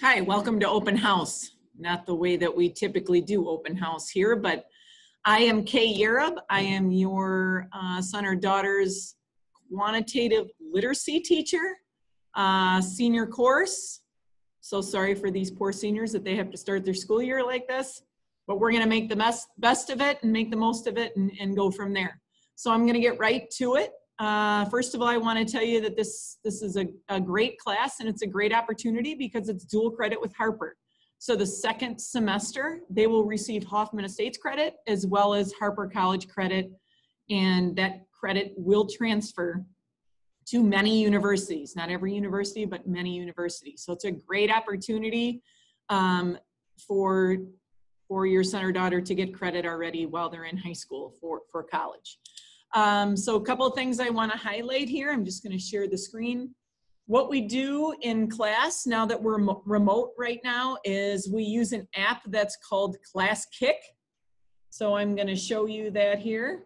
Hi, welcome to Open House. Not the way that we typically do open house here, but I am Kay Yereb. I am your uh, son or daughter's quantitative literacy teacher, uh, senior course. So sorry for these poor seniors that they have to start their school year like this, but we're gonna make the best, best of it and make the most of it and, and go from there. So I'm gonna get right to it. Uh, first of all, I want to tell you that this, this is a, a great class and it's a great opportunity because it's dual credit with Harper. So the second semester, they will receive Hoffman Estates credit as well as Harper College credit. And that credit will transfer to many universities, not every university, but many universities. So it's a great opportunity um, for, for your son or daughter to get credit already while they're in high school for, for college. Um, so a couple of things I want to highlight here. I'm just going to share the screen. What we do in class now that we're remote right now is we use an app that's called Classkick. So I'm going to show you that here.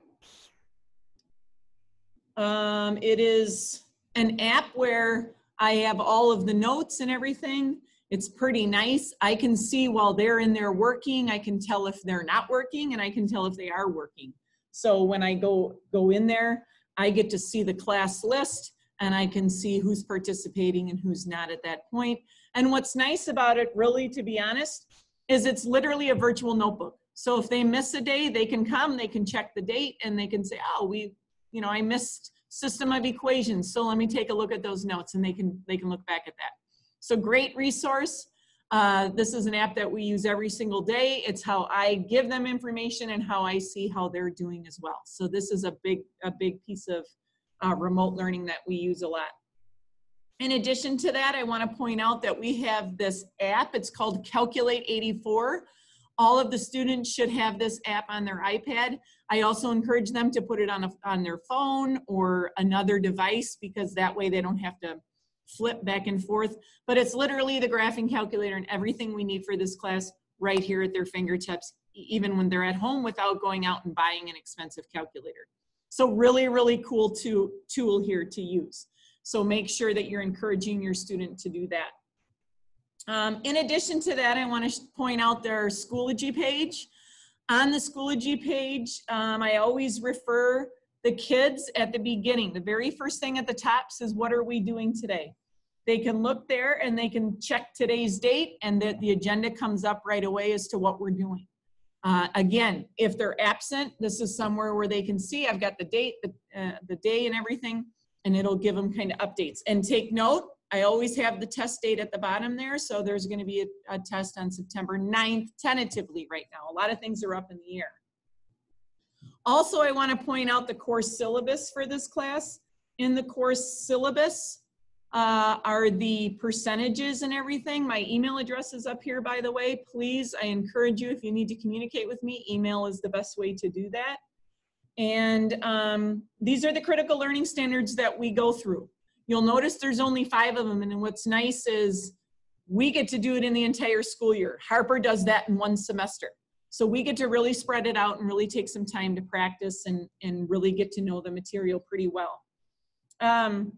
Um, it is an app where I have all of the notes and everything. It's pretty nice. I can see while they're in there working, I can tell if they're not working and I can tell if they are working. So when I go, go in there, I get to see the class list and I can see who's participating and who's not at that point. And what's nice about it, really, to be honest, is it's literally a virtual notebook. So if they miss a day, they can come, they can check the date, and they can say, oh, we, you know, I missed system of equations, so let me take a look at those notes, and they can, they can look back at that. So great resource. Uh, this is an app that we use every single day. It's how I give them information and how I see how they're doing as well. So this is a big, a big piece of uh, remote learning that we use a lot. In addition to that, I want to point out that we have this app. It's called Calculate 84. All of the students should have this app on their iPad. I also encourage them to put it on, a, on their phone or another device because that way they don't have to flip back and forth, but it's literally the graphing calculator and everything we need for this class right here at their fingertips, even when they're at home without going out and buying an expensive calculator. So really, really cool to, tool here to use. So make sure that you're encouraging your student to do that. Um, in addition to that, I want to point out their Schoology page. On the Schoology page, um, I always refer the kids at the beginning, the very first thing at the top says, what are we doing today? They can look there and they can check today's date and that the agenda comes up right away as to what we're doing. Uh, again, if they're absent, this is somewhere where they can see I've got the date, the, uh, the day and everything, and it'll give them kind of updates. And take note, I always have the test date at the bottom there, so there's gonna be a, a test on September 9th, tentatively right now. A lot of things are up in the air. Also, I want to point out the course syllabus for this class. In the course syllabus uh, are the percentages and everything. My email address is up here, by the way. Please, I encourage you, if you need to communicate with me, email is the best way to do that. And um, these are the critical learning standards that we go through. You'll notice there's only five of them, and what's nice is we get to do it in the entire school year. Harper does that in one semester. So we get to really spread it out and really take some time to practice and, and really get to know the material pretty well. Um,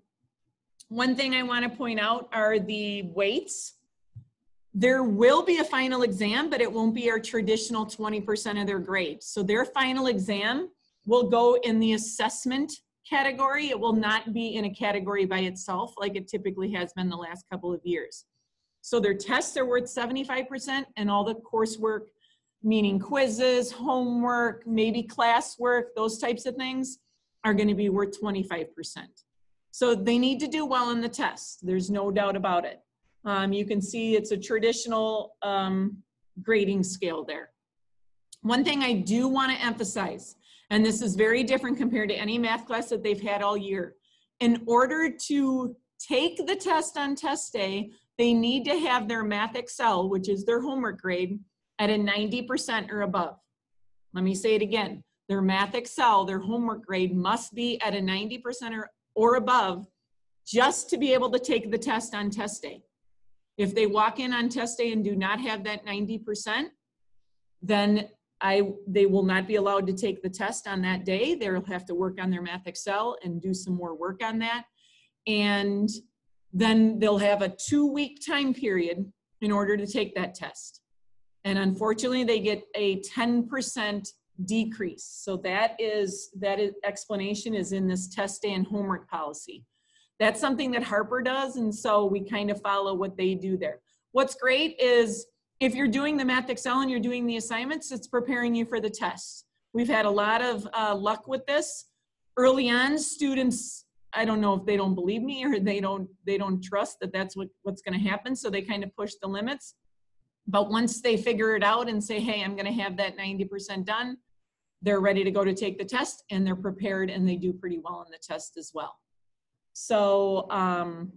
one thing I want to point out are the weights. There will be a final exam, but it won't be our traditional 20% of their grade. So their final exam will go in the assessment category. It will not be in a category by itself like it typically has been the last couple of years. So their tests are worth 75% and all the coursework meaning quizzes, homework, maybe classwork, those types of things are going to be worth 25%. So they need to do well in the test. There's no doubt about it. Um, you can see it's a traditional um, grading scale there. One thing I do want to emphasize, and this is very different compared to any math class that they've had all year. In order to take the test on test day, they need to have their MathXL, which is their homework grade, at a 90% or above. Let me say it again. Their MathXL, their homework grade must be at a 90% or, or above just to be able to take the test on test day. If they walk in on test day and do not have that 90%, then I, they will not be allowed to take the test on that day. They'll have to work on their MathXL and do some more work on that. And then they'll have a two week time period in order to take that test. And unfortunately, they get a 10% decrease. So that is, that is, explanation is in this test day and homework policy. That's something that Harper does, and so we kind of follow what they do there. What's great is if you're doing the MathXL and you're doing the assignments, it's preparing you for the tests. We've had a lot of uh, luck with this. Early on, students, I don't know if they don't believe me or they don't they don't trust that that's what, what's going to happen, so they kind of push the limits. But once they figure it out and say, hey, I'm going to have that 90% done, they're ready to go to take the test and they're prepared and they do pretty well in the test as well. So um,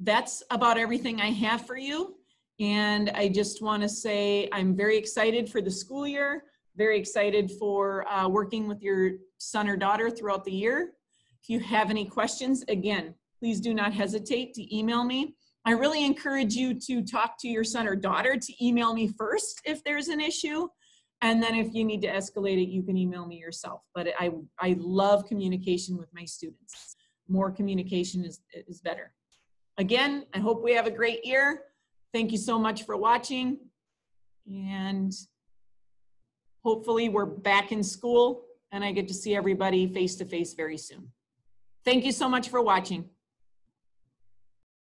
that's about everything I have for you. And I just want to say I'm very excited for the school year, very excited for uh, working with your son or daughter throughout the year. If you have any questions, again, please do not hesitate to email me. I really encourage you to talk to your son or daughter to email me first if there's an issue. And then if you need to escalate it, you can email me yourself. But I, I love communication with my students. More communication is, is better. Again, I hope we have a great year. Thank you so much for watching. And hopefully we're back in school and I get to see everybody face to face very soon. Thank you so much for watching.